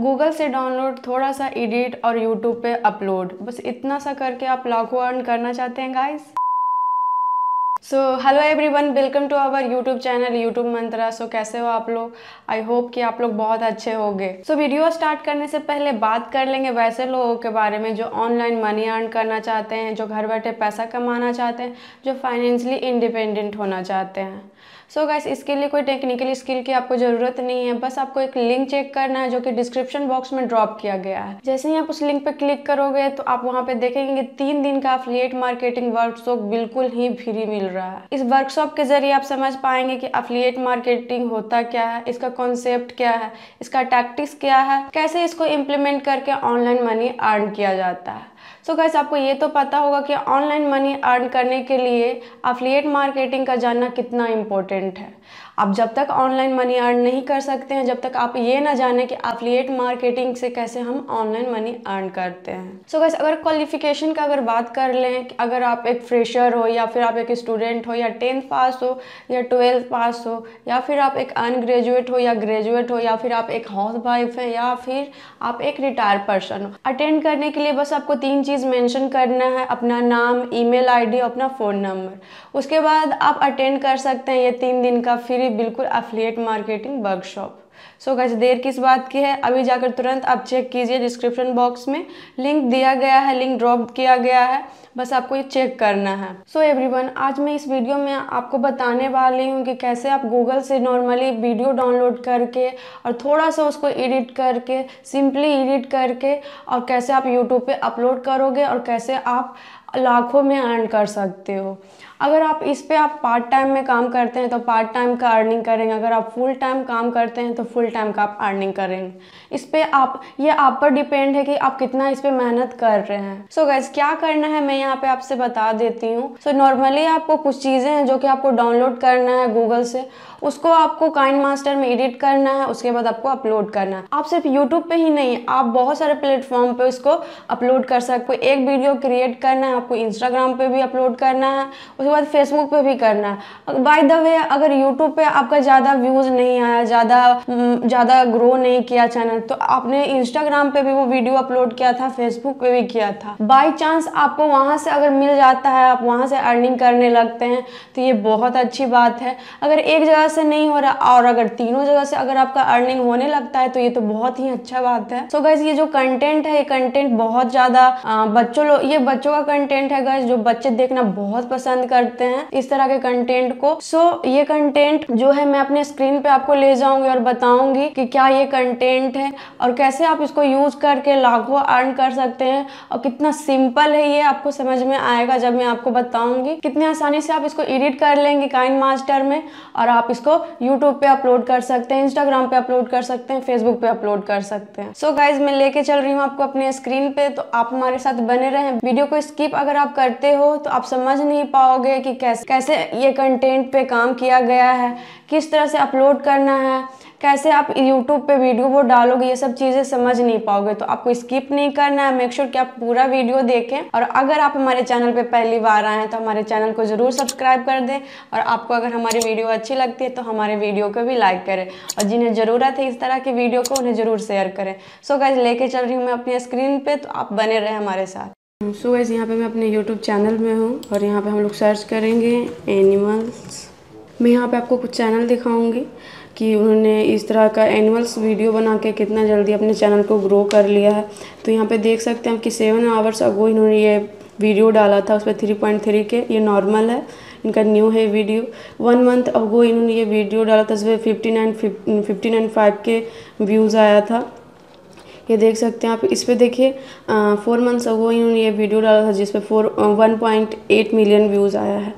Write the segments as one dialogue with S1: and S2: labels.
S1: Google से download थोड़ा सा एडिट और यूट्यूब पे अपलोड। बस इतना सा करके आप लाखों अर्न करना चाहते हैं guys so hello everyone welcome to our YouTube channel YouTube mantra so कैसे हो आप लोग? आई होप कि आप लोग बहुत अच्छे होंगे। सो so, वीडियो स्टार्ट करने से पहले बात कर लेंगे वैसे लोगों के बारे में जो ऑनलाइन मनी अर्न करना चाहते हैं जो घर बैठे पैसा कमाना चाहते हैं जो फाइनेंशली इंडिपेंडेंट होना चाहते हैं। सो so गैस इसके लिए कोई टेक्निकल स्किल की आपको ज़रूरत नहीं है, बस आपको एक लिंक चेक करना है जो कि डिस्क्रिप्शन बॉक्स में ड्रॉप किया गया है। जैसे ही आप उस लिंक पे क्लिक करोगे तो आप वहाँ पे देखेंगे तीन दिन का अफिलिएट मार्केटिंग वर्कशॉप बिल्कुल ही फ्री मिल रहा है। इस वर्कशॉप के ज़रिए आप समझ पाएँगे कि अफिलिएट मार्केटिंग होता क्या है, इसका कॉन्सेप्ट क्या है, इसका टैक्टिक्स क्या है, कैसे इसको इम्प्लीमेंट करके ऑनलाइन मनी अर्न किया जाता है। सो so गैस आपको ये तो पता होगा कि ऑनलाइन मनी अर्न करने के लिए अफिलिएट मार्केटिंग का जानना कितना इम्पोर्टेंट है। आप जब तक ऑनलाइन मनी अर्न नहीं कर सकते हैं, जब तक आप ये ना जाने कि अफिलिएट मार्केटिंग से कैसे हम ऑनलाइन मनी अर्न करते हैं। सो so गैस अगर क्वालिफिकेशन का अगर बात कर लें अगर आप एक फ्रेशर हो या फिर आप एक स्टूडेंट हो या टेंथ पास हो या ट्वेल्थ पास हो या फिर आप एक अनग्रेजुएट हो या ग्रेजुएट हो या फिर आप एक हाउस वाइफ है या फिर आप एक रिटायर पर्सन हो अटेंड करने के लिए बस आपको तीन चीज़ मैंशन करना है, अपना नाम ईमेल आईडी और अपना फ़ोन नंबर उसके बाद आप अटेंड कर सकते हैं ये तीन दिन का फ्री भी बिल्कुल affiliate marketing workshop so so, guys देर किस बात की है? अभी जाकर तुरंत आप चेक कीजिए डिस्क्रिप्शन बॉक्स में। लिंक दिया गया है लिंक ड्रॉप किया गया है। बस आपको ये चेक करना है। सो so एवरीवन आज मैं इस वीडियो में आपको बताने वाली हूँ कि कैसे आप गूगल से नॉर्मली वीडियो डाउनलोड करके और थोड़ा सा उसको एडिट करके सिंपली एडिट करके और कैसे आप यूट्यूब पे अपलोड करोगे और कैसे आप लाखों में अर्न कर सकते हो। अगर आप इस पे आप पार्ट टाइम में काम करते हैं तो पार्ट टाइम का अर्निंग करेंगे। अगर आप फुल टाइम काम करते हैं तो फुल टाइम का आप अर्निंग करेंगे। इस पे आप, ये आप पर डिपेंड है कि आप कितना इस पे मेहनत कर रहे हैं। सो so गैस क्या करना है, मैं यहाँ पे आपसे बता देती हूँ। सो so नॉर्मली आपको कुछ चीज़ें हैं जो कि आपको डाउनलोड करना है गूगल से। उसको आपको काइंड मास्टर में एडिट करना है, उसके बाद आपको अपलोड करना है। आप सिर्फ़ यूट्यूब पे ही नहीं, आप बहुत सारे प्लेटफॉर्म पे उसको अपलोड कर सकते हो। एक वीडियो क्रिएट करना है, आपको इंस्टाग्राम पे भी अपलोड करना है उसके बाद फेसबुक पे भी करना। है बाय द वे अगर यूट्यूब पे आपका ज़्यादा व्यूज़ नहीं आया, ज़्यादा ज़्यादा ग्रो नहीं किया चैनल तो आपने इंस्टाग्राम पे भी वो वीडियो अपलोड किया था फेसबुक पे भी किया था। बाई चांस आपको वहाँ से अगर मिल जाता है, आप वहाँ से अर्निंग करने लगते हैं तो ये बहुत अच्छी बात है। अगर एक जगह से नहीं हो रहा, और अगर तीनों जगह से अगर आपका अर्निंग होने लगता है तो ये तो बहुत ही अच्छा बात है। सो so गैस ये जो कंटेंट है, ये कंटेंट बहुत ज़्यादा बच्चों लोग ये बच्चों का कंटेंट है गैस जो बच्चे देखना बहुत पसंद करते हैं इस तरह के कंटेंट को। सो so, ये कंटेंट जो है मैं अपने स्क्रीन पे आपको ले जाऊँगी और बताऊँगी कि क्या ये कंटेंट है और कैसे आप इसको यूज़ करके लाखों अर्न कर सकते हैं और कितना सिंपल है ये आपको समझ में आएगा जब मैं आपको बताऊँगी। कितनी आसानी से आप इसको एडिट कर लेंगे काइन मास्टर में और आप इसको यूट्यूब पे अपलोड कर सकते हैं इंस्टाग्राम पे अपलोड कर सकते हैं फेसबुक पे अपलोड कर सकते हैं। सो so गाइज़ मैं लेके चल रही हूँ आपको अपने स्क्रीन पे। तो आप हमारे साथ बने रहे। वीडियो को स्किप अगर आप करते हो तो आप समझ नहीं पाओगे। कि कैसे कैसे ये कंटेंट पे काम किया गया है? किस तरह से अपलोड करना है? कैसे आप यूट्यूब पे वीडियो वो डालोगे? ये सब चीज़ें समझ नहीं पाओगे तो आपको स्किप नहीं करना है। मेक श्योर कि आप पूरा वीडियो देखें। और अगर आप हमारे चैनल पे पहली बार आए हैं तो हमारे चैनल को ज़रूर सब्सक्राइब कर दें। और आपको अगर हमारी वीडियो अच्छी लगती है तो हमारे वीडियो को भी लाइक करें। और जिन्हें ज़रूरत है इस तरह की वीडियो को, उन्हें ज़रूर शेयर करें। सो गैस लेके चल रही हूँ मैं अपनी स्क्रीन पर तो आप बने रहें हमारे साथ। सो गैस यहाँ पे मैं अपने यूट्यूब चैनल में हूँ और यहाँ पे हम लोग सर्च करेंगे एनिमल्स मैं यहाँ पे आपको कुछ चैनल दिखाऊँगी कि उन्होंने इस तरह का एनिमल्स वीडियो बना के कितना जल्दी अपने चैनल को ग्रो कर लिया है। तो यहाँ पे देख सकते हैं कि सेवन आवर्स अगो इन्होंने ये वीडियो डाला था उस पर थ्री पॉइंट थ्री के, ये नॉर्मल है, इनका न्यू है वीडियो वन मंथ अगो इन्होंने ये वीडियो डाला था उसमें fifty nine fifty nine five के व्यूज़ आया था। ये देख सकते हैं आप। इस पर देखिए फोर मंथ्स अगो इन्होंने ये वीडियो डाला था जिस पर four one point eight million views आया है।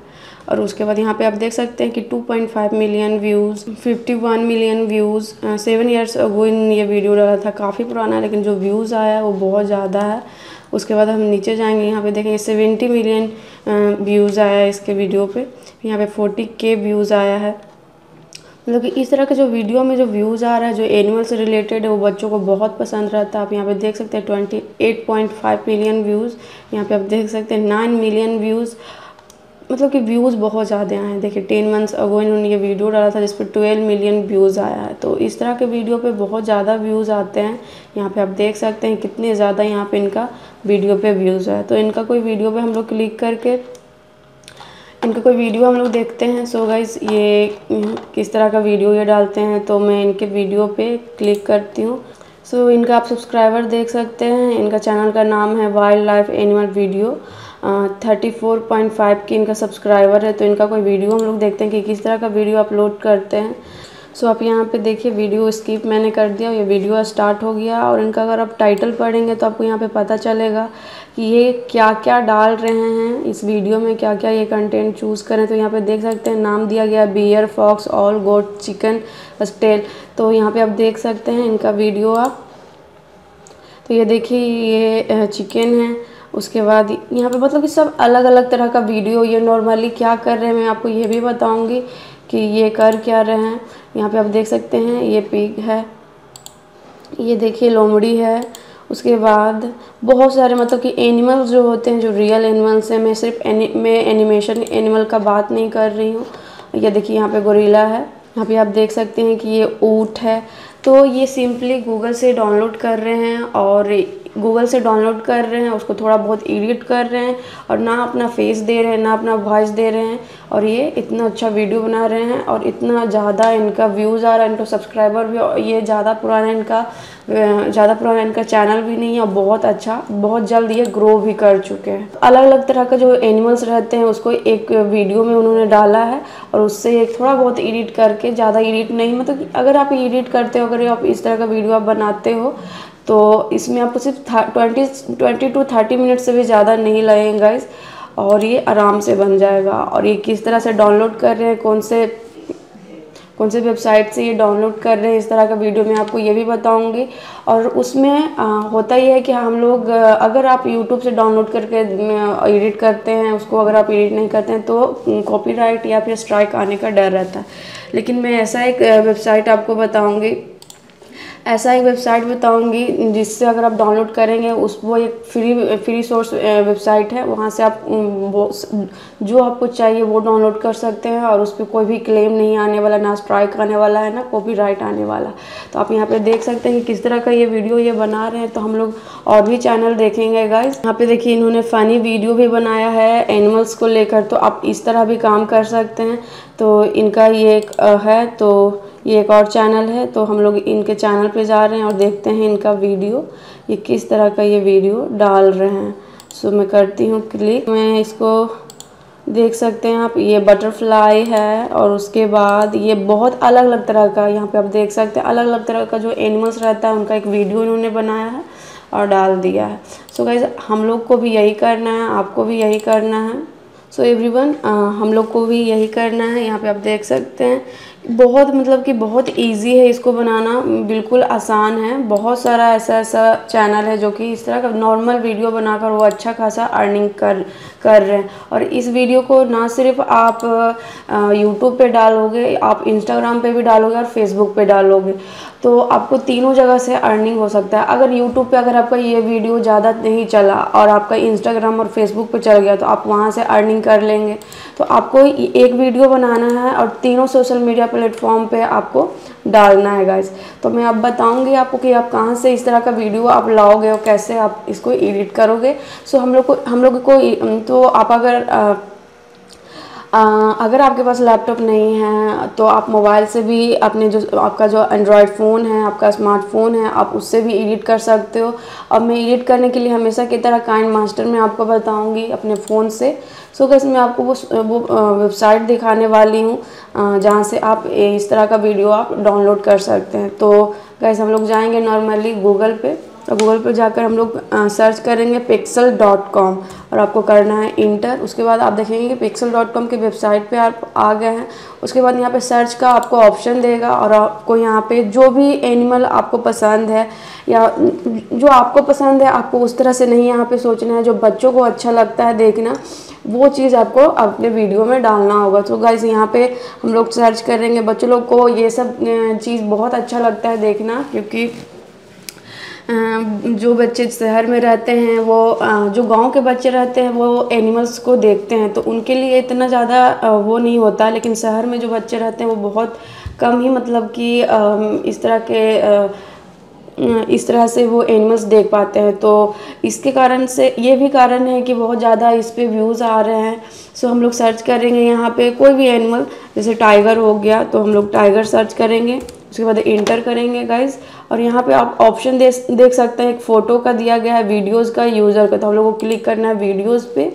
S1: और उसके बाद यहाँ पे आप देख सकते हैं कि 2.5 million views 51 million views seven years ago इन ये वीडियो डाला था। काफ़ी पुराना है, लेकिन जो व्यूज़ आया है वो बहुत ज़्यादा है। उसके बाद हम नीचे जाएँगे, यहाँ पे देखेंगे सेवेंटी मिलियन व्यूज़ आया है इसके वीडियो पे। यहाँ पे फोर्टी के व्यूज़ आया है। मतलब कि इस तरह के जो वीडियो में जो व्यूज़ आ रहा है, जो एनिमल से रिलेटेड है, वो बच्चों को बहुत पसंद रहता है। आप यहाँ पे देख सकते हैं twenty eight point five million views यहाँ पे आप देख सकते हैं नाइन मिलियन व्यूज़ मतलब कि व्यूज़ बहुत ज़्यादा आए हैं। देखिए टेन मंथ्स अगो इन्होंने ये वीडियो डाला था जिस पर ट्वेल्व मिलियन व्यूज़ आया है। तो इस तरह के वीडियो पे बहुत ज़्यादा व्यूज़ आते हैं। यहाँ पे आप देख सकते हैं कितने ज़्यादा यहाँ पे इनका वीडियो पे व्यूज़ है। तो इनका कोई वीडियो पे हम लोग क्लिक करके इनका कोई वीडियो हम लोग देखते हैं। सो गाइज़ ये किस तरह का वीडियो ये डालते हैं तो मैं इनके वीडियो पे क्लिक करती हूँ। सो so, इनका आप सब्सक्राइबर देख सकते हैं। इनका चैनल का नाम है wild life animal video thirty four point five की इनका सब्सक्राइबर है तो इनका कोई वीडियो हम लोग देखते हैं कि किस तरह का वीडियो अपलोड करते हैं। सो so, आप यहाँ पे देखिए वीडियो स्किप मैंने कर दिया ये वीडियो स्टार्ट हो गया। और इनका अगर आप टाइटल पढ़ेंगे तो आपको यहाँ पे पता चलेगा कि ये क्या क्या डाल रहे हैं, इस वीडियो में क्या क्या ये कंटेंट चूज़ करें तो यहाँ पे देख सकते हैं, नाम दिया गया bear fox all goat chicken stele तो यहाँ पे आप देख सकते हैं इनका वीडियो आप। तो ये देखिए, ये चिकन है। उसके बाद यहाँ पे मतलब कि सब अलग अलग तरह का वीडियो, ये नॉर्मली क्या कर रहे हैं, मैं आपको ये भी बताऊँगी कि ये कर क्या रहे हैं। यहाँ पे आप देख सकते हैं, ये पिग है। ये देखिए, लोमड़ी है। उसके बाद बहुत सारे मतलब कि एनिमल्स जो होते हैं जो रियल एनिमल्स हैं मैं सिर्फ़ एनि, मैं एनिमेशन एनिमल का बात नहीं कर रही हूँ। ये देखिए यहाँ पे गोरीला है। यहाँ पे आप देख सकते हैं कि ये ऊँट है। तो ये सिंपली गूगल से डाउनलोड कर रहे हैं और गूगल से डाउनलोड कर रहे हैं, उसको थोड़ा बहुत एडिट कर रहे हैं और ना अपना फेस दे रहे हैं, ना अपना वॉइस दे रहे हैं और ये इतना अच्छा वीडियो बना रहे हैं और इतना ज़्यादा इनका व्यूज़ आ रहा है, इनको सब्सक्राइबर भी और ये ज़्यादा पुराना इनका ज़्यादा पुराना इनका चैनल भी नहीं है और बहुत अच्छा बहुत जल्द ये ग्रो भी कर चुके हैं। अलग अलग तरह का जो एनिमल्स रहते हैं, उसको एक वीडियो में उन्होंने डाला है और उससे एक थोड़ा बहुत एडिट करके, ज़्यादा एडिट नहीं मतलब अगर आप एडिट करते हो, अगर आप इस तरह का वीडियो आप बनाते हो तो इसमें आपको सिर्फ़ twenty twenty to thirty minute से भी ज़्यादा नहीं लगेगा इस और ये आराम से बन जाएगा। और ये किस तरह से डाउनलोड कर रहे हैं कौन से कौन से वेबसाइट से ये डाउनलोड कर रहे हैं इस तरह का वीडियो मैं आपको ये भी बताऊँगी। और उसमें आ, होता ही है कि हम लोग अगर आप यूट्यूब से डाउनलोड करके एडिट करते हैं उसको अगर आप एडिट नहीं करते हैं तो कॉपीराइट या फिर स्ट्राइक आने का डर रहता है। लेकिन मैं ऐसा एक वेबसाइट आपको बताऊँगी ऐसा एक वेबसाइट बताऊँगी, जिससे अगर आप डाउनलोड करेंगे, उस वो एक फ्री फ्री सोर्स वेबसाइट है। वहाँ से आप वो जो आपको चाहिए वो डाउनलोड कर सकते हैं, और उस पर कोई भी क्लेम नहीं आने वाला, ना स्ट्राइक आने वाला है, ना कॉपीराइट आने वाला। तो आप यहाँ पे देख सकते हैं कि किस तरह का ये वीडियो ये बना रहे हैं। तो हम लोग और भी चैनल देखेंगे गाइज़ यहाँ पे देखिए इन्होंने फ़नी वीडियो भी बनाया है, एनिमल्स को लेकर। तो आप इस तरह भी काम कर सकते हैं। तो इनका ये एक है तो ये एक और चैनल है तो हम लोग इनके चैनल पे जा रहे हैं और देखते हैं इनका वीडियो, ये किस तरह का ये वीडियो डाल रहे हैं। सो मैं करती हूँ क्लिक। मैं इसको देख सकते हैं आप, ये बटरफ्लाई है और उसके बाद ये बहुत अलग अलग तरह का, यहाँ पे आप देख सकते हैं अलग अलग तरह का जो एनिमल्स रहता है, उनका एक वीडियो इन्होंने बनाया है और डाल दिया है। सो so गाइज़ हम लोग को भी यही करना है, आपको भी यही करना है। सो so एवरीवन हम लोग को भी यही करना है, यहाँ पे आप देख सकते हैं बहुत मतलब कि बहुत इजी है इसको बनाना। बिल्कुल आसान है। बहुत सारा ऐसा ऐसा चैनल है जो कि इस तरह का नॉर्मल वीडियो बनाकर वो अच्छा खासा अर्निंग कर कर रहे हैं। और इस वीडियो को ना सिर्फ़ आप यूट्यूब पे डालोगे, आप इंस्टाग्राम पे भी डालोगे और फेसबुक पे डालोगे। तो आपको तीनों जगह से अर्निंग हो सकता है। अगर यूट्यूब पे अगर आपका ये वीडियो ज़्यादा नहीं चला और आपका इंस्टाग्राम और फेसबुक पे चल गया तो आप वहाँ से अर्निंग कर लेंगे। तो आपको एक वीडियो बनाना है और तीनों सोशल मीडिया प्लेटफॉर्म पे आपको डालना है गाइस तो मैं अब बताऊँगी आपको कि आप कहाँ से इस तरह का वीडियो आप लाओगे और कैसे आप इसको एडिट करोगे। सो हम लोग को, हम लोग को तो आप अगर अगर आपके पास लैपटॉप नहीं है तो आप मोबाइल से भी अपने जो, आपका जो एंड्रॉयड फ़ोन है, आपका स्मार्टफ़ोन है, आप उससे भी एडिट कर सकते हो। और मैं एडिट करने के लिए हमेशा की तरह काइंड मास्टर में आपको बताऊँगी अपने फ़ोन से। सो कैसे मैं आपको वो वो वेबसाइट दिखाने वाली हूँ जहाँ से आप इस तरह का वीडियो आप डाउनलोड कर सकते हैं। तो गैस हम लोग जाएँगे नॉर्मली गूगल पे। तो गूगल पर जाकर हम लोग सर्च करेंगे पिक्सल डॉट कॉम और आपको करना है इंटर। उसके बाद आप देखेंगे कि पिक्सल डॉट कॉम की वेबसाइट पे आप आ गए हैं। उसके बाद यहाँ पे सर्च का आपको ऑप्शन देगा और आपको यहाँ पे जो भी एनिमल आपको पसंद है या जो आपको पसंद है, आपको उस तरह से नहीं यहाँ पे सोचना है। जो बच्चों को अच्छा लगता है देखना, वो चीज़ आपको अपने वीडियो में डालना होगा। तो गाइज़ यहाँ पे हम लोग सर्च करेंगे, बच्चों लोग को ये सब चीज़ बहुत अच्छा लगता है देखना क्योंकि जो बच्चे शहर में रहते हैं, वो जो गाँव के बच्चे रहते हैं, वो एनिमल्स को देखते हैं तो उनके लिए इतना ज़्यादा वो नहीं होता, लेकिन शहर में जो बच्चे रहते हैं, वो बहुत कम ही मतलब कि इस तरह के इस तरह से वो एनिमल्स देख पाते हैं। तो इसके कारण से, ये भी कारण है कि बहुत ज़्यादा इस पर व्यूज़ आ रहे हैं। सो हम लोग सर्च करेंगे यहाँ पे कोई भी एनिमल जैसे टाइगर हो गया तो हम लोग टाइगर सर्च करेंगे। उसके बाद इंटर करेंगे गाइज़ और यहाँ पे आप ऑप्शन देख सकते हैं, एक फ़ोटो का दिया गया है वीडियोज़ का यूज़र का. तो हम लोग को क्लिक करना है वीडियोज़ पे.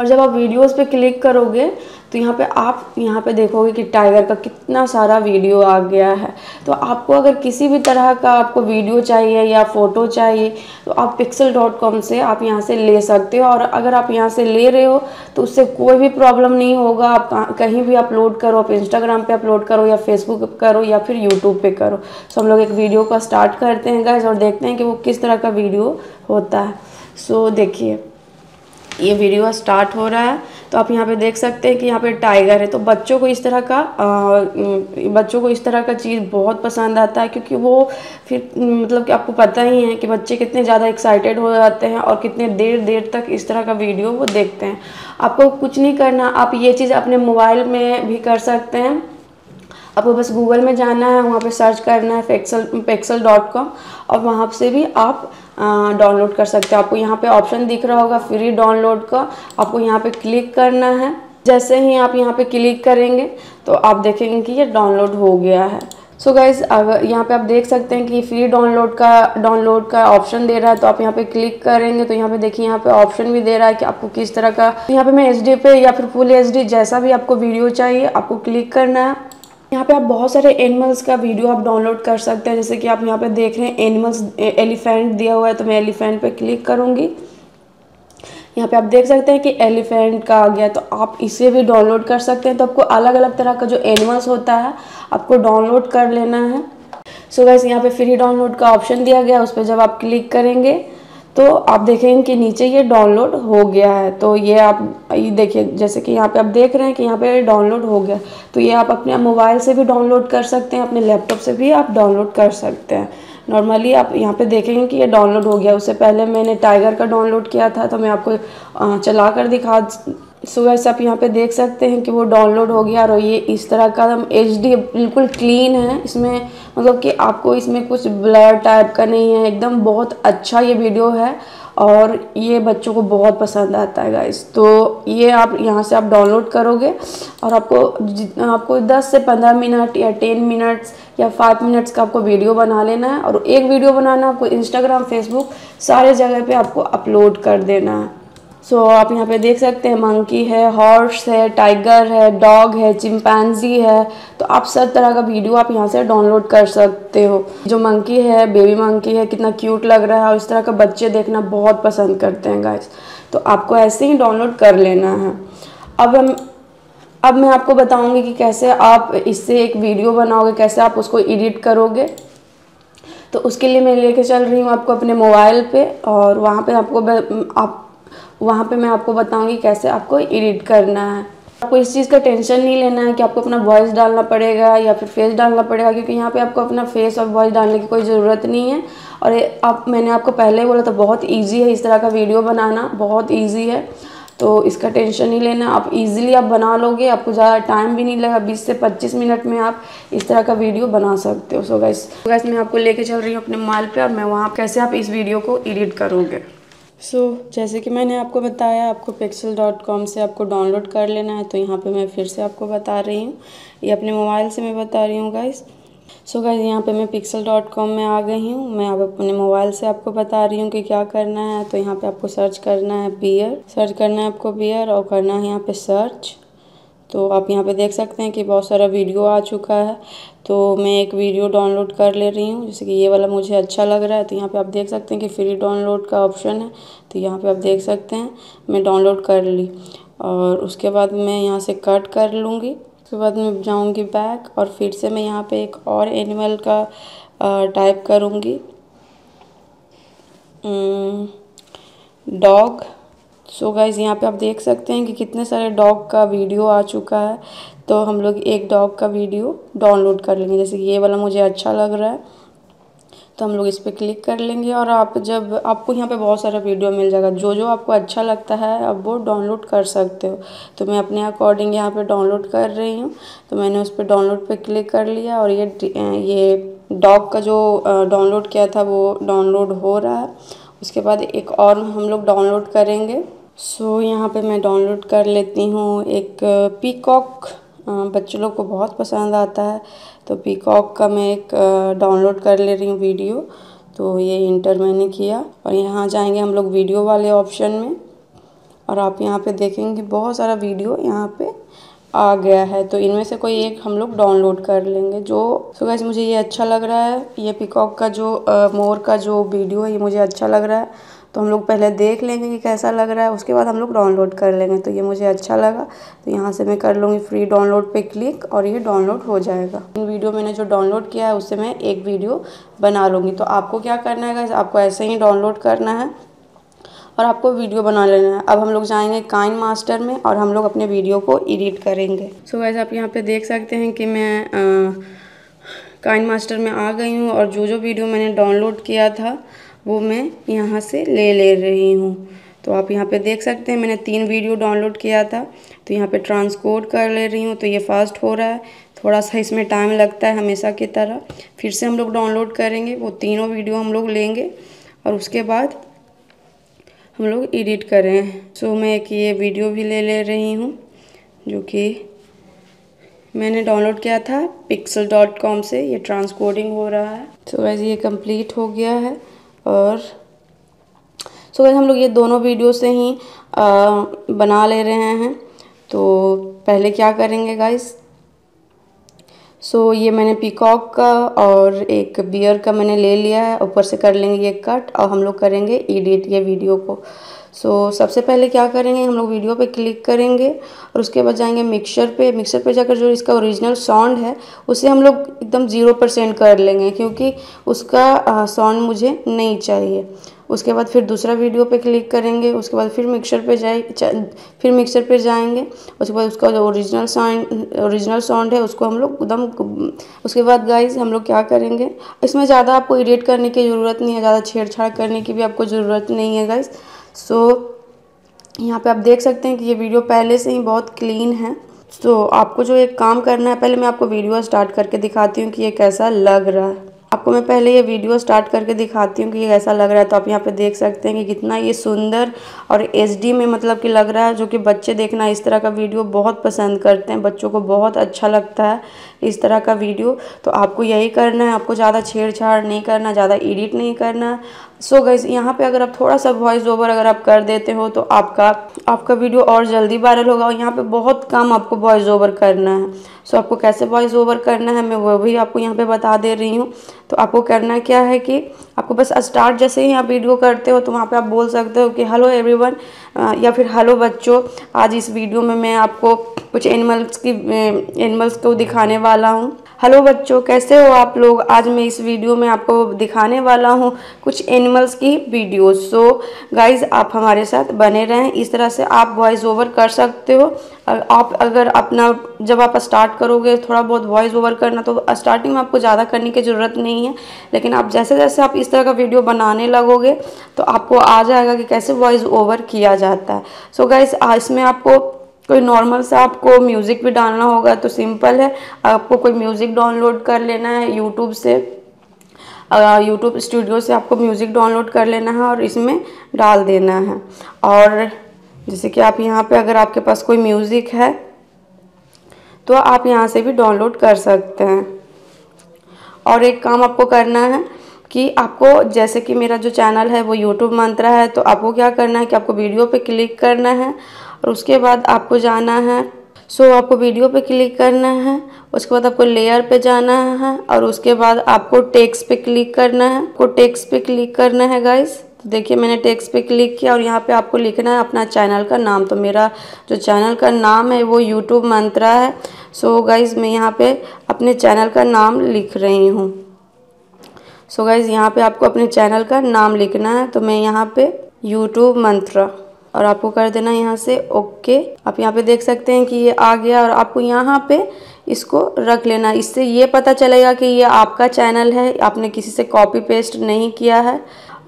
S1: और जब आप वीडियोज़ पे क्लिक करोगे तो यहाँ पे आप यहाँ पे देखोगे कि टाइगर का कितना सारा वीडियो आ गया है। तो आपको अगर किसी भी तरह का आपको वीडियो चाहिए या फ़ोटो चाहिए तो आप पिक्सल डॉट कॉम से आप यहाँ से ले सकते हो। और अगर आप यहाँ से ले रहे हो तो उससे कोई भी प्रॉब्लम नहीं होगा। आप कहीं भी अपलोड करो, आप इंस्टाग्राम पर अपलोड करो या फेसबुक करो या फिर यूट्यूब पर करो। सो हम लोग एक वीडियो का स्टार्ट करते हैं गैस और देखते हैं कि वो किस तरह का वीडियो होता है। सो देखिए। ये वीडियो स्टार्ट हो रहा है। तो आप यहाँ पे देख सकते हैं कि यहाँ पे टाइगर है। तो बच्चों को इस तरह का आ, बच्चों को इस तरह का चीज़ बहुत पसंद आता है क्योंकि वो फिर मतलब कि आपको पता ही है कि बच्चे कितने ज़्यादा एक्साइटेड हो जाते हैं और कितने देर देर तक इस तरह का वीडियो वो देखते हैं। आपको कुछ नहीं करना आप ये चीज़ अपने मोबाइल में भी कर सकते हैं। आपको बस गूगल में जाना है, वहाँ पे सर्च करना है पेक्सल पेक्सल डॉट कॉम और वहाँ से भी आप डाउनलोड कर सकते हैं। आपको यहाँ पे ऑप्शन दिख रहा होगा फ्री डाउनलोड का। आपको यहाँ पे क्लिक करना है। जैसे ही आप यहाँ पे क्लिक करेंगे तो आप देखेंगे कि ये डाउनलोड हो गया है। सो so गाइज़ अगर यहाँ पे आप देख सकते हैं कि फ्री डाउनलोड का डाउनलोड का ऑप्शन दे रहा है। तो आप यहाँ पे क्लिक करेंगे तो यहाँ पे देखिए, यहाँ पे ऑप्शन भी दे रहा है कि आपको किस तरह का, यहाँ पे मैं एच पे या फिर फुल एच जैसा भी आपको वीडियो चाहिए, आपको क्लिक करना है। यहाँ पे आप बहुत सारे एनिमल्स का वीडियो आप डाउनलोड कर सकते हैं। जैसे कि आप यहाँ पे देख रहे हैं एनिमल्स एलिफेंट दिया हुआ है तो मैं एलिफेंट पे क्लिक करूँगी। यहाँ पे आप देख सकते हैं कि एलिफेंट का आ गया तो आप इसे भी डाउनलोड कर सकते हैं। तो आपको अलग अलग तरह का जो एनिमल्स होता है, आपको डाउनलोड कर लेना है। सो so वैसे यहाँ पे फ्री डाउनलोड का ऑप्शन दिया गया, उस पर जब आप क्लिक करेंगे तो आप देखेंगे कि नीचे ये डाउनलोड हो गया है। तो ये आप ये देखिए, जैसे कि यहाँ पे आप देख रहे हैं कि यहाँ पे डाउनलोड हो गया। तो ये आप अपने मोबाइल से भी डाउनलोड कर सकते हैं, अपने लैपटॉप से भी आप डाउनलोड कर सकते हैं। नॉर्मली आप यहाँ पे देखेंगे कि ये डाउनलोड हो गया। उससे पहले मैंने टाइगर का डाउनलोड किया था तो मैं आपको चला कर दिखा सो वैसे आप यहाँ पे देख सकते हैं कि वो डाउनलोड हो गया और ये इस तरह का एच डी बिल्कुल क्लीन है। इसमें मतलब कि आपको इसमें कुछ ब्लर टाइप का नहीं है। एकदम बहुत अच्छा ये वीडियो है और ये बच्चों को बहुत पसंद आता है गाइस तो ये आप यहाँ से आप डाउनलोड करोगे और आपको आपको 10 से 15 मिनट या 10 मिनट्स या 5 मिनट्स का आपको वीडियो बना लेना है और एक वीडियो बनाना आपको इंस्टाग्राम फेसबुक सारे जगह पे आपको अपलोड कर देना है। सो so, आप यहाँ पे देख सकते हैं मंकी है हॉर्स है टाइगर है डॉग है चिंपैंजी है। तो आप सब तरह का वीडियो आप यहाँ से डाउनलोड कर सकते हो। जो मंकी है बेबी मंकी है कितना क्यूट लग रहा है और इस तरह का बच्चे देखना बहुत पसंद करते हैं गाइस तो आपको ऐसे ही डाउनलोड कर लेना है। अब हम अब मैं आपको बताऊँगी कि कैसे आप इससे एक वीडियो बनाओगे कैसे आप उसको एडिट करोगे। तो उसके लिए मैं लेके चल रही हूँ आपको अपने मोबाइल पे और वहाँ पे आपको आप वहाँ पे मैं आपको बताऊँगी कैसे आपको एडिट करना है। आपको इस चीज़ का टेंशन नहीं लेना है कि आपको अपना वॉइस डालना पड़ेगा या फिर फेस डालना पड़ेगा, क्योंकि यहाँ पे आपको अपना फेस और वॉइस डालने की कोई ज़रूरत नहीं है। और आप, मैंने आपको पहले ही बोला था, बहुत ईजी है इस तरह का वीडियो बनाना, बहुत ईजी है। तो इसका टेंशन नहीं लेना, आप इजीली आप बना लोगे, आपको ज़्यादा टाइम भी नहीं लगा 20 से 25 मिनट में आप इस तरह का वीडियो बना सकते हो। सो गैस गैस मैं आपको लेके चल रही हूँ अपने मोबाइल पे और मैं वहाँ कैसे आप इस वीडियो को एडिट करोगे। सो so, जैसे कि मैंने आपको बताया आपको पिक्सल डॉट कॉम से आपको डाउनलोड कर लेना है तो यहाँ पे मैं फिर से आपको बता रही हूँ। ये अपने मोबाइल से मैं बता रही हूँ गाइस सो गाइस यहाँ पे मैं पिक्सल डॉट कॉम में आ गई हूँ। मैं अब अपने मोबाइल से आपको बता रही हूँ कि क्या करना है। तो यहाँ पे आपको सर्च करना है बियर सर्च करना है आपको बियर और करना है यहाँ पे सर्च तो आप यहाँ पे देख सकते हैं कि बहुत सारा वीडियो आ चुका है। तो मैं एक वीडियो डाउनलोड कर ले रही हूँ, जैसे कि ये वाला मुझे अच्छा लग रहा है तो यहाँ पे आप देख सकते हैं कि फ्री डाउनलोड का ऑप्शन है तो यहाँ पे आप देख सकते हैं, मैं डाउनलोड कर ली। और उसके बाद मैं यहाँ से कट कर लूँगी, उसके बाद मैं जाऊँगी बैक, और फिर से मैं यहाँ पर एक और एनिमल का टाइप करूँगी। डॉग सो गाइज़ यहाँ पे आप देख सकते हैं कि कितने सारे डॉग का वीडियो आ चुका है। तो हम लोग एक डॉग का वीडियो डाउनलोड कर लेंगे। जैसे कि ये वाला मुझे अच्छा लग रहा है तो हम लोग इस पर क्लिक कर लेंगे और आप जब, आपको यहाँ पे बहुत सारा वीडियो मिल जाएगा। जो जो आपको अच्छा लगता है, आप वो डाउनलोड कर सकते हो। तो मैं अपने अकॉर्डिंग यहाँ पे डाउनलोड कर रही हूँ। तो मैंने उस पर डाउनलोड पे क्लिक कर लिया और ये ये डॉग का जो डाउनलोड किया था वो डाउनलोड हो रहा है। उसके बाद एक और हम लोग डाउनलोड करेंगे। सो so, यहाँ पे मैं डाउनलोड कर लेती हूँ एक पीकॉक बच्चों लोग को बहुत पसंद आता है। तो पीकॉक का मैं एक डाउनलोड कर ले रही हूँ वीडियो तो ये इंटर मैंने किया और यहाँ जाएँगे हम लोग वीडियो वाले ऑप्शन में। और आप यहाँ पे देखेंगे बहुत सारा वीडियो यहाँ पे आ गया है। तो इनमें से कोई एक हम लोग डाउनलोड कर लेंगे जो सो गैस मुझे ये अच्छा लग रहा है। ये पिकॉक का जो आ, मोर का जो वीडियो है ये मुझे अच्छा लग रहा है। तो हम लोग पहले देख लेंगे कि कैसा लग रहा है, उसके बाद हम लोग डाउनलोड कर लेंगे। तो ये मुझे अच्छा लगा तो यहाँ से मैं कर लूँगी फ्री डाउनलोड पे क्लिक और ये डाउनलोड हो जाएगा। इन वीडियो मैंने जो डाउनलोड किया है, उससे मैं एक वीडियो बना लूँगी। तो आपको क्या करना है आपको ऐसे ही डाउनलोड करना है और आपको वीडियो बना लेना है। अब हम लोग जाएँगे काइन मास्टर में और हम लोग अपने वीडियो को एडिट करेंगे। सो so वैसे आप यहाँ पे देख सकते हैं कि मैं काइन मास्टर में आ गई हूँ और जो जो वीडियो मैंने डाउनलोड किया था वो मैं यहाँ से ले ले रही हूँ। तो आप यहाँ पे देख सकते हैं मैंने तीन वीडियो डाउनलोड किया था। तो यहाँ पे ट्रांसकोड कर ले रही हूँ तो ये फास्ट हो रहा है। थोड़ा सा इसमें टाइम लगता है हमेशा की तरह। फिर से हम लोग डाउनलोड करेंगे वो तीनों वीडियो हम लोग लेंगे। और उसके बाद हम लोग एडिट करें सो मैं एक ये वीडियो भी ले ले रही हूँ जो कि मैंने डाउनलोड किया था पिक्सल डॉट कॉम से। ये ट्रांसकोडिंग हो रहा है। so, वैसे ये कंप्लीट हो गया है। और सो so, हम लोग ये दोनों वीडियो से ही आ, बना ले रहे हैं। तो पहले क्या करेंगे गाइस सो so, ये मैंने पीकॉक का और एक बियर का मैंने ले लिया है। ऊपर से कर लेंगे ये कट और हम लोग करेंगे एडिट ये वीडियो को। सो so, सबसे पहले क्या करेंगे हम लोग वीडियो पे क्लिक करेंगे और उसके बाद जाएँगे मिक्सर पे। मिक्सर पे जाकर जो इसका ओरिजिनल साउंड है उसे हम लोग एकदम ज़ीरो परसेंट कर लेंगे क्योंकि उसका साउंड मुझे नहीं चाहिए। उसके बाद फिर दूसरा वीडियो पे क्लिक करेंगे उसके बाद फिर मिक्सर पे जाए फिर मिक्सर पे जाएँगे। उसके बाद उसका जो ओरिजिनल साउंड ओरिजिनल साउंड है उसको हम लोग एकदम उसके बाद गाइस हम लोग क्या करेंगे? इसमें ज़्यादा आपको एडिट करने की ज़रूरत नहीं है ज़्यादा छेड़छाड़ करने की भी आपको ज़रूरत नहीं है गाइस सो यहाँ पे आप देख सकते हैं कि ये वीडियो पहले से ही बहुत क्लीन है। सो आपको जो एक काम करना है, पहले मैं आपको वीडियो स्टार्ट करके दिखाती हूँ कि ये कैसा लग रहा है। आपको मैं पहले ये वीडियो स्टार्ट करके दिखाती हूँ कि ये कैसा लग रहा है तो आप यहाँ पे देख सकते हैं कि कितना ये सुंदर और एच में मतलब कि लग रहा है, जो कि बच्चे देखना इस तरह का वीडियो बहुत पसंद करते हैं। बच्चों को बहुत अच्छा लगता है इस तरह का वीडियो। तो आपको यही करना है, आपको ज़्यादा छेड़छाड़ नहीं करना, ज़्यादा एडिट नहीं करना। सो गैस यहाँ पे अगर आप थोड़ा सा वॉइस ओवर अगर आप कर देते हो तो आपका आपका वीडियो और जल्दी वायरल होगा और यहाँ पे बहुत कम आपको वॉइस ओवर करना है। सो आपको कैसे वॉइस ओवर करना है, मैं वो भी आपको यहाँ पे बता दे रही हूँ। तो आपको करना क्या है कि आपको बस स्टार्ट जैसे ही आप वीडियो करते हो तो वहाँ पे आप बोल सकते हो कि हेलो एवरीवन या फिर हेलो बच्चों, आज इस वीडियो में मैं आपको कुछ एनिमल्स की एनिमल्स को दिखाने वाला हूँ। हेलो बच्चों, कैसे हो आप लोग? आज मैं इस वीडियो में आपको दिखाने वाला हूँ कुछ एनिमल्स की वीडियो सो गाइज़ आप हमारे साथ बने रहें। इस तरह से आप वॉइस ओवर कर सकते हो। आप अगर अपना, जब आप स्टार्ट करोगे, थोड़ा बहुत वॉइस ओवर करना तो स्टार्टिंग में आपको ज़्यादा करने की ज़रूरत नहीं है। लेकिन आप जैसे जैसे आप इस तरह का वीडियो बनाने लगोगे तो आपको आ जाएगा कि कैसे वॉइस ओवर किया जाता है। सो so गाइज़ इसमें आपको कोई नॉर्मल सा आपको म्यूज़िक भी डालना होगा तो सिंपल है। आपको कोई म्यूज़िक डाउनलोड कर लेना है यूट्यूब से। यूट्यूब स्टूडियो से आपको म्यूज़िक डाउनलोड कर लेना है और इसमें डाल देना है। और जैसे कि आप यहाँ पे अगर आपके पास कोई म्यूज़िक है तो आप यहाँ से भी डाउनलोड कर सकते हैं। और एक काम आपको करना है कि आपको जैसे कि मेरा जो चैनल है वो यूट्यूब मंत्रा है तो आपको क्या करना है कि आपको वीडियो पे क्लिक करना है और उसके बाद आपको जाना है। सो आपको वीडियो पे क्लिक करना है। उसके बाद आपको लेयर पे जाना है और उसके बाद आपको टेक्स पे क्लिक करना है। आपको टेक्स पे क्लिक करना है गाइस तो देखिए, मैंने टेक्स पे क्लिक किया और यहाँ पे आपको लिखना है अपना चैनल का नाम। तो मेरा जो चैनल का नाम है, वो यूट्यूब मंत्रा है। सो so गाइज़ मैं यहाँ पे अपने चैनल का नाम लिख रही हूँ। सो गाइज़ यहाँ पे आपको अपने चैनल का नाम लिखना है। तो मैं यहाँ पे यूट्यूब मंत्रा। और आपको कर देना यहाँ से, ओके। आप यहाँ पे देख सकते हैं कि ये आ गया और आपको यहाँ पे इसको रख लेना। इससे ये पता चलेगा कि ये आपका चैनल है, आपने किसी से कॉपी पेस्ट नहीं किया है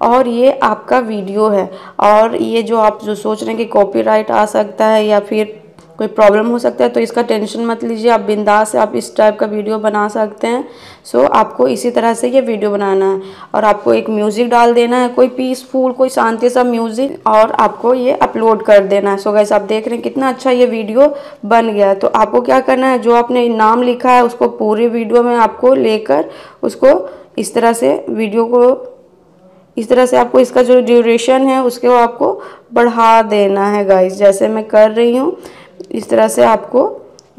S1: और ये आपका वीडियो है। और ये जो आप जो सोच रहे हैं कि कॉपीराइट आ सकता है या फिर कोई प्रॉब्लम हो सकता है तो इसका टेंशन मत लीजिए। आप बिंदास आप इस टाइप का वीडियो बना सकते हैं। सो so, आपको इसी तरह से ये वीडियो बनाना है। और आपको एक म्यूज़िक डाल देना है कोई पीसफुल कोई शांति सा म्यूज़िक और आपको ये अपलोड कर देना है। सो so, गैस आप देख रहे हैं कितना अच्छा ये वीडियो बन गया है। तो आपको क्या करना है जो आपने नाम लिखा है उसको पूरे वीडियो में आपको लेकर उसको इस तरह से वीडियो को इस तरह से आपको इसका जो ड्यूरेशन है उसके वो आपको बढ़ा देना है गाइस जैसे मैं कर रही हूँ इस तरह से आपको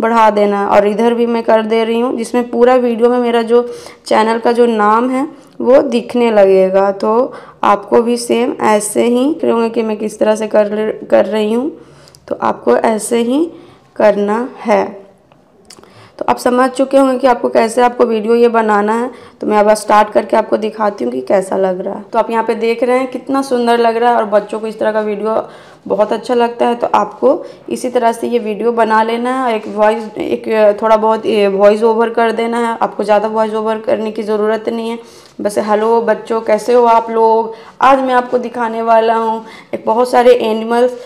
S1: बढ़ा देना है। और इधर भी मैं कर दे रही हूँ, जिसमें पूरा वीडियो में मेरा जो चैनल का जो नाम है, वो दिखने लगेगा। तो आपको भी सेम ऐसे ही करूँगा कि मैं किस तरह से कर कर रही हूँ। तो आपको ऐसे ही करना है। तो आप समझ चुके होंगे कि आपको कैसे आपको वीडियो ये बनाना है। तो मैं अब स्टार्ट करके आपको दिखाती हूँ कि कैसा लग रहा है। तो आप यहाँ पे देख रहे हैं, कितना सुंदर लग रहा है और बच्चों को इस तरह का वीडियो बहुत अच्छा लगता है तो आपको इसी तरह से ये वीडियो बना लेना है, एक वॉइस एक, थोड़ा बहुत वॉइस ओवर कर देना है। आपको ज़्यादा वॉइस ओवर करने की ज़रूरत नहीं है। बस हेलो बच्चों, कैसे हो आप लोग? आज मैं आपको दिखाने वाला हूँ एक बहुत सारे एनिमल्स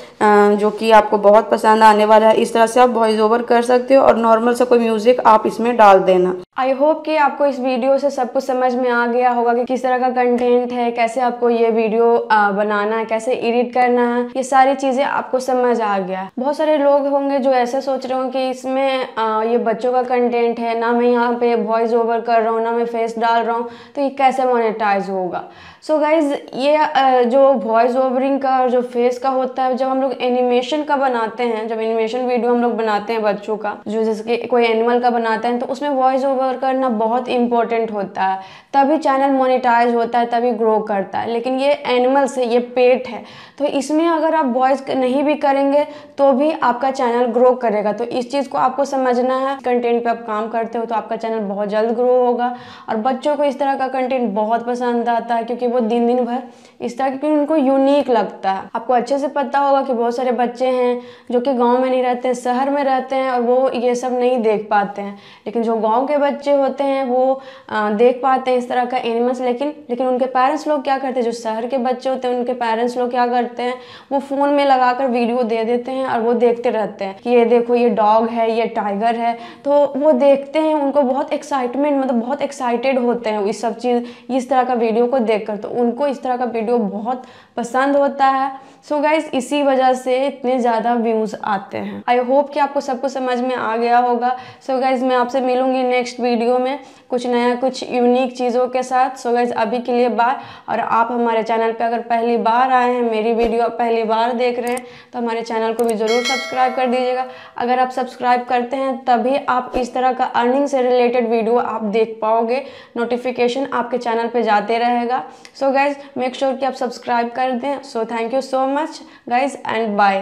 S1: जो कि आपको बहुत पसंद आने वाला है। इस तरह से आप वॉइस ओवर कर सकते हो और नॉर्मल सा कोई म्यूज़िक आप इसमें डाल देना। आई होप कि आपको इस वीडियो से सब कुछ समझ में आ गया होगा कि किस तरह का कंटेंट है, कैसे आपको ये वीडियो बनाना है, कैसे एडिट करना है। ये सारी चीज़ें आपको समझ आ गया। बहुत सारे लोग होंगे जो ऐसे सोच रहे होंगे कि इसमें ये बच्चों का कंटेंट है, ना मैं यहाँ पे वॉइस ओवर कर रहा हूँ, ना मैं फेस डाल रहा हूँ। तो ये कैसे मोनेटाइज होगा? सो so गाइज़ ये जो वॉइस ओवरिंग का और जो फेस का होता है, जब हम लोग एनिमेशन का बनाते हैं, जब एनिमेशन वीडियो हम लोग बनाते हैं बच्चों का, जो जैसे कि कोई एनिमल का बनाते हैं तो उसमें वॉइस ओवर करना बहुत इंपॉर्टेंट होता है। तभी चैनल मोनिटाइज होता है, तभी ग्रो करता है। लेकिन ये एनिमल्स है, ये पेट है। तो इसमें अगर आप वॉइस नहीं भी करेंगे तो भी आपका चैनल ग्रो करेगा। तो इस चीज़ को आपको समझना है। कंटेंट पे आप काम करते हो तो आपका चैनल बहुत जल्द ग्रो होगा। और बच्चों को इस तरह का कंटेंट बहुत पसंद आता है, क्योंकि वो दिन दिन भर। इस तरह क्योंकि उनको यूनिक लगता है। आपको अच्छे से पता होगा कि बहुत सारे बच्चे हैं जो कि गाँव में नहीं रहते हैं शहर में रहते हैं और वो ये सब नहीं देख पाते हैं। लेकिन जो गाँव के बच्चे होते हैं, वो देख पाते हैं इस तरह का एनिमल्स लेकिन लेकिन उनके पेरेंट्स लोग क्या करते हैं? जो शहर के बच्चे होते हैं, उनके पेरेंट्स लोग क्या करते हैं? वो फ़ोन में लगाकर वीडियो दे देते हैं और वो देखते रहते हैं कि ये देखो, ये डॉग है, ये टाइगर है। तो वो देखते हैं, उनको बहुत एक्साइटमेंट मतलब बहुत एक्साइटेड होते हैं इस सब चीज़, इस तरह का वीडियो को देखकर। तो उनको इस तरह का वीडियो बहुत पसंद होता है। सो so गाइज़ इसी वजह से इतने ज़्यादा व्यूज़ आते हैं। आई होप कि आपको सब कुछ समझ में आ गया होगा। सो so गाइज़ मैं आपसे मिलूँगी नेक्स्ट वीडियो में। कुछ नया, कुछ यूनिक चीज़ों के साथ। सो गैस अभी के लिए बाय और आप हमारे चैनल पे अगर पहली बार आए हैं, मेरी वीडियो पहली बार देख रहे हैं तो हमारे चैनल को भी ज़रूर सब्सक्राइब कर दीजिएगा। अगर आप सब्सक्राइब करते हैं, तभी आप इस तरह का अर्निंग से रिलेटेड वीडियो आप देख पाओगे। नोटिफिकेशन आपके चैनल पर जाते रहेगा। सो गैज़ मेक श्योर कि आप सब्सक्राइब कर दें। So thank you so much guys and bye